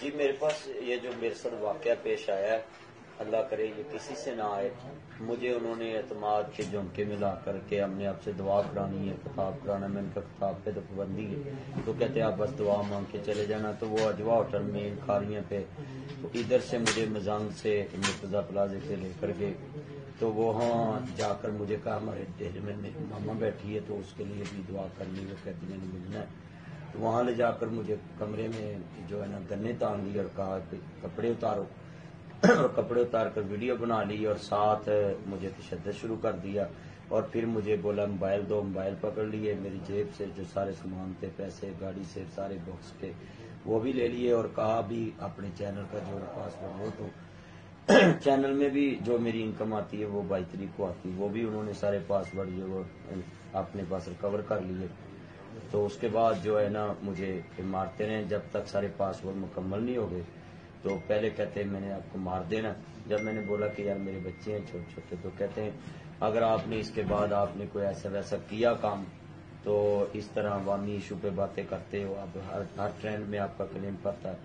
جی میرے پاس یہ جو میرے ساتھ واقعہ پیش آیا ہے اللہ کرے یہ کسی سے نہ آئے، مجھے انہوں نے اعتماد کے جھمکے میں لا کر کے ہم نے آپ سے دعا کرانی ہے، خطاب کرانا، میں ان کا خطاب پہ تو پابندی ہے۔ تو کہتے ہیں آپ بس دعا مانگ کے چلے جانا، تو وہ اجوا ہوٹل میں کھاریاں پہ، تو ادھر سے مجھے مزانگ سے مرتضی پلازے سے لے کر کے تو وہاں جا کر مجھے کہا، ہمارے میں میری ماما بیٹھی ہے، تو اس کے لیے بھی دعا کرنی وہ کہتی میں نے ملنا ہے۔ تو وہاں لے جا کر مجھے کمرے میں جو ہے نا گنے تان لی اور کہا کہ کپڑے اتارو اور کپڑے اتار کر ویڈیو بنا لی اور ساتھ مجھے تشدد شروع کر دیا اور پھر مجھے بولا موبائل دو، موبائل پکڑ لیے، میری جیب سے جو سارے سامان تھے، پیسے، گاڑی سے، سارے باکس کے، وہ بھی لے لیے اور کہا بھی اپنے چینل کا جو پاسورڈ ہو تو چینل میں بھی جو میری انکم آتی ہے وہ بائی تاریخ کو آتی ہے، وہ بھی انہوں نے سارے پاسورڈ جو اپنے پاس ریکور کر لیے۔ تو اس کے بعد جو ہے نا مجھے مارتے رہے جب تک سارے پاسورڈ مکمل نہیں ہو گئے تو پہلے کہتے ہیں میں نے آپ کو مار دینا۔ جب میں نے بولا کہ یار میرے بچے ہیں چھوٹے چھوٹے، تو کہتے ہیں اگر آپ نے اس کے بعد آپ نے کوئی ایسا ویسا کیا کام، تو اس طرح عوامی ایشو پہ باتیں کرتے ہو۔ آپ ہر ہر ٹرینڈ میں آپ کا کلیم پڑتا ہے۔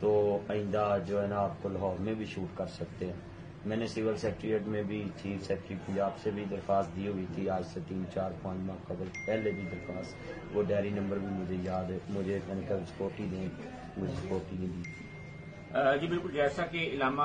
تو آئندہ جو ہے نا آپ کو لاہور میں بھی شوٹ کر سکتے ہیں۔ میں نے سول سیکٹریٹ میں بھی چیف سیکٹری پنجاب سے بھی درخواست دی ہوئی تھی۔ آج سے تین، چار پانچ ماہ قبل پہلے بھی درخواست۔ وہ ڈائری نمبر بھی مجھے یاد ہے۔ مجھے میں نے کہا سپورٹ دیں، مجھے سپورٹ نہیں دی۔ جی بالکل، جیسا کہ علامہ